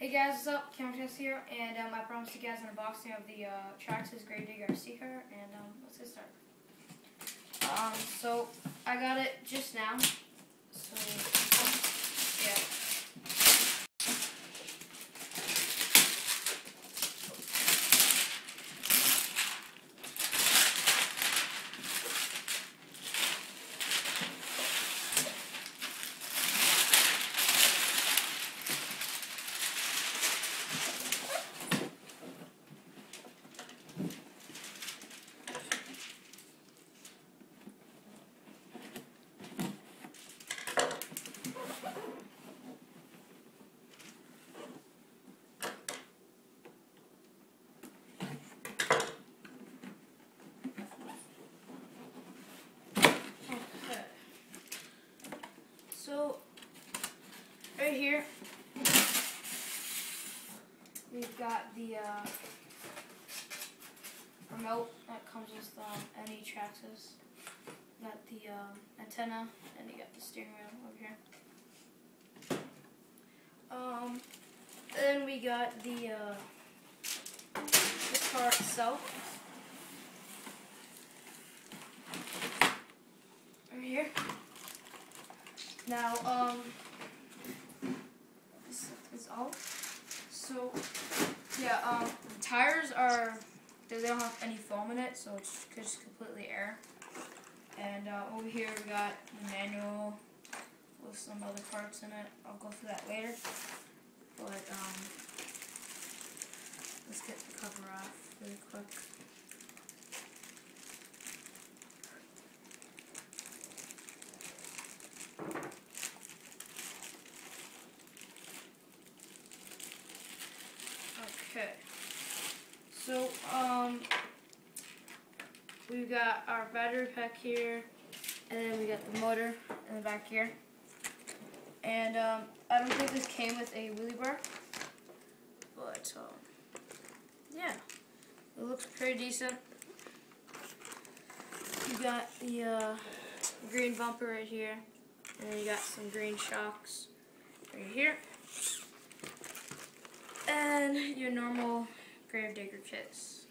Hey guys, what's up? Cameron Chess here, and um, I promised you guys an unboxing of the uh, RC car, and um, let's get started. Um, so, I got it just now, so, yeah. Okay. So, right here, we've got the uh, remote that comes with um, any Traxxas. Got the um, antenna, and you got the steering wheel over here. Um, then we got the uh, the car itself. Right here. Now, um, this is all. So, yeah, um, the tires are, they don't have any foam in it, so it's just completely air. And uh, over here we got the manual with some other parts in it. I'll go through that later. But, um, let's get the cover off really quick. Okay. So, um, we've got our battery pack here, and then we got the motor in the back here. And, um, I don't think this came with a wheelie bar, but, um, yeah, it looks pretty decent. You got the, uh, green bumper right here, and then you got some green shocks right here your normal Gravedigger kits.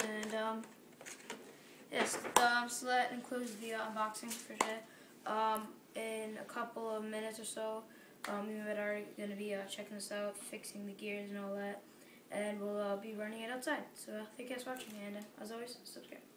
And um, yes, um, so that includes the uh, unboxing for today. Um, in a couple of minutes or so, um, we are going to be uh, checking this out, fixing the gears and all that, and we'll uh, be running it outside. So thank you guys for watching, and uh, as always, subscribe.